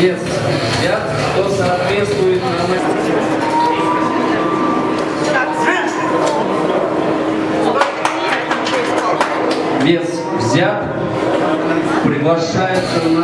без взят, то соответствует нормативу. Вес взят, приглашается на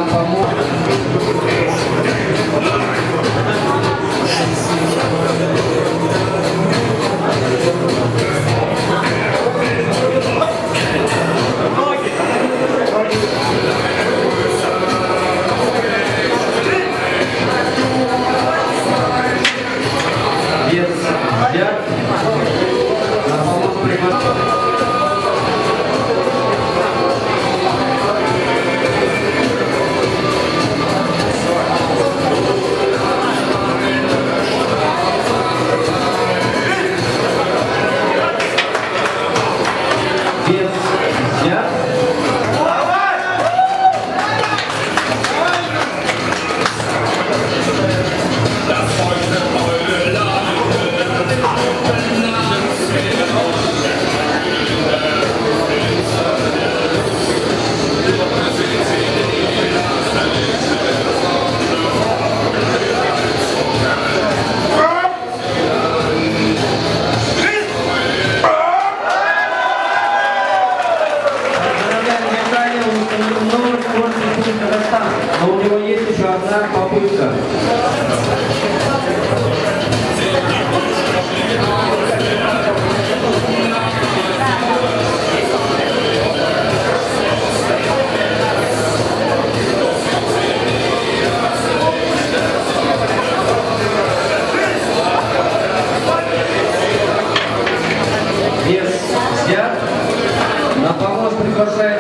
взят. На помощь приглашаем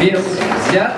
Вес взят.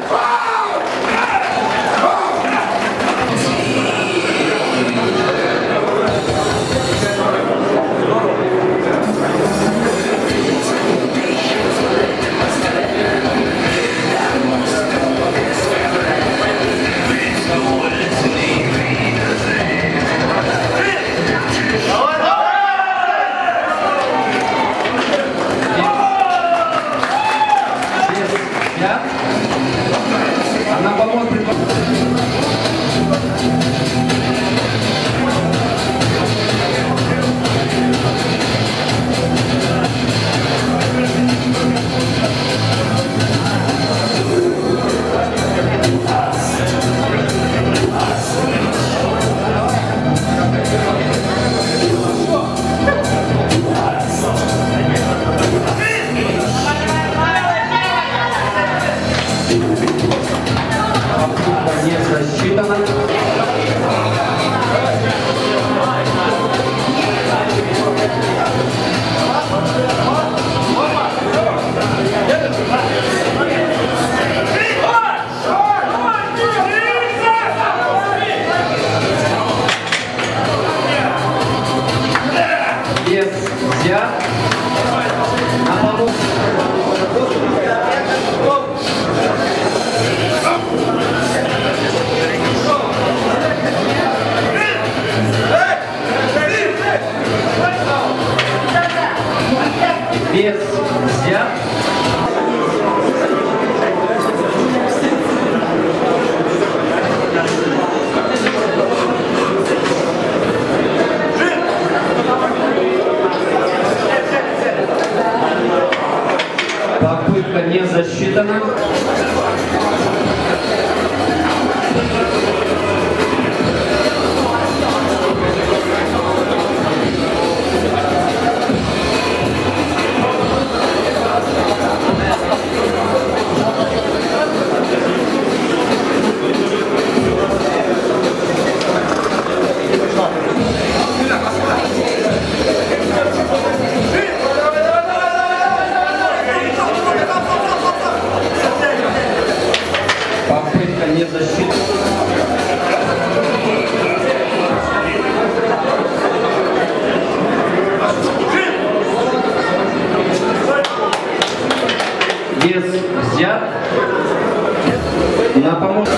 Она поможет.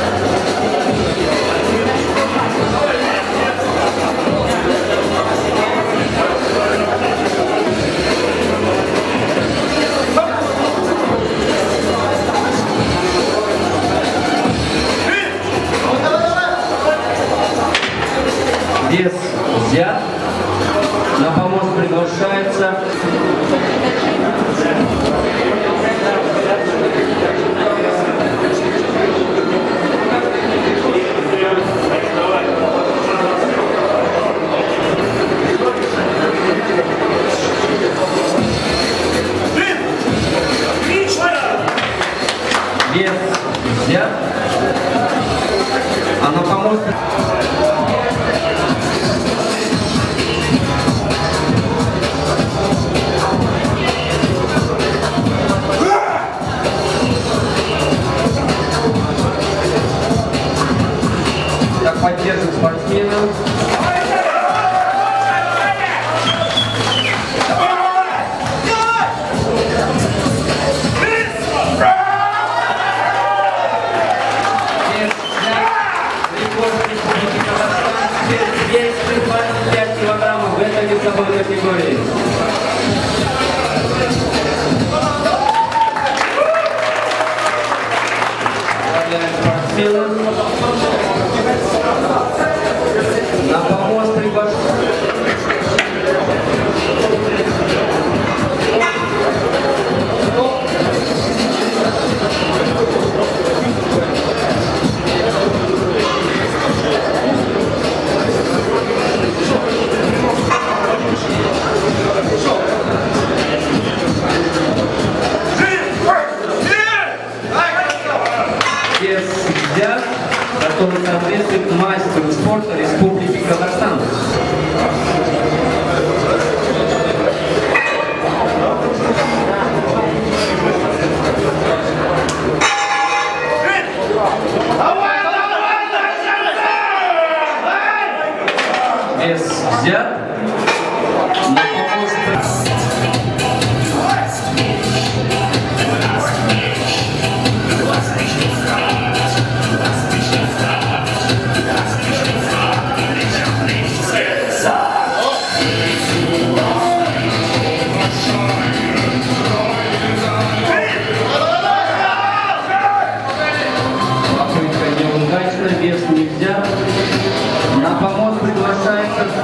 Вес взят. На помост приглашается segunda categoria.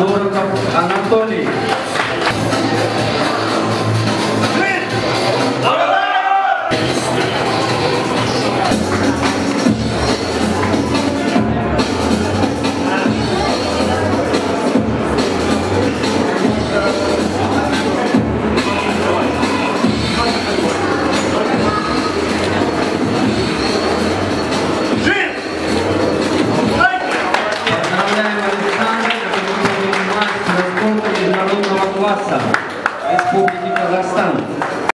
Douro Anatoly.